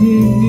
You.